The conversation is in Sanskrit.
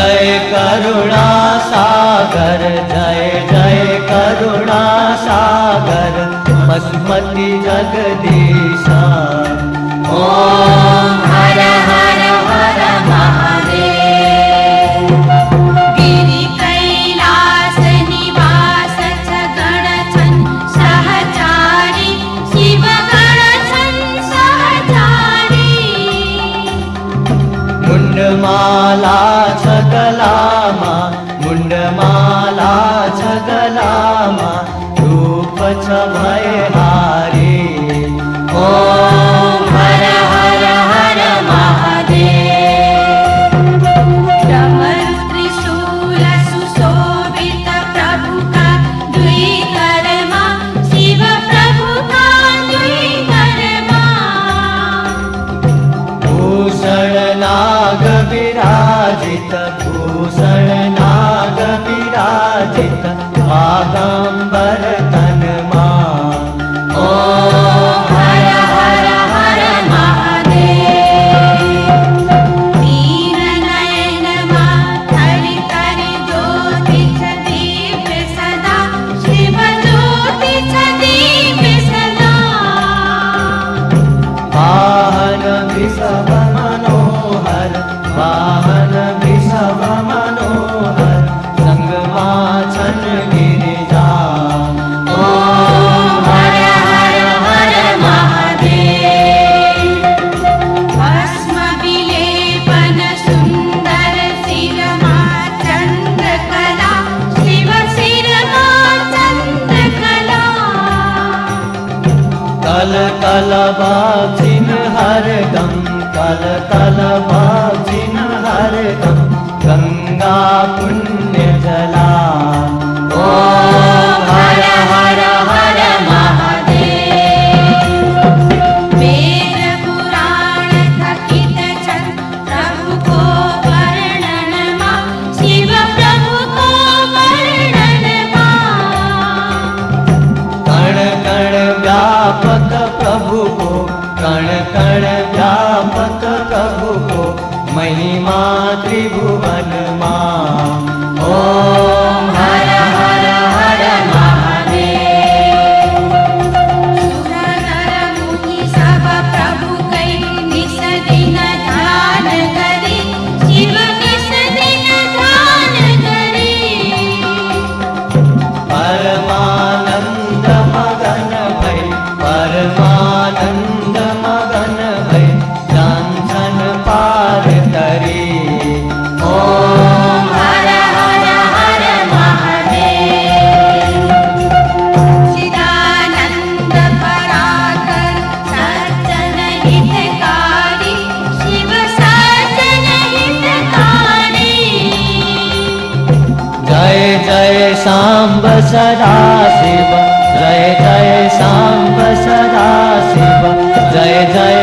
जय करुणा सागर जय जय करुणा सागर मस्मति जगदीशा। छगलामा मुण्डमाला छगलामा ण्डमाला छ भयमा ग हर गङ्गल हर गङ्गा पुण्यजला ভুবন सम्ब सदा शिव जय जय शाब सदा शिव जय जय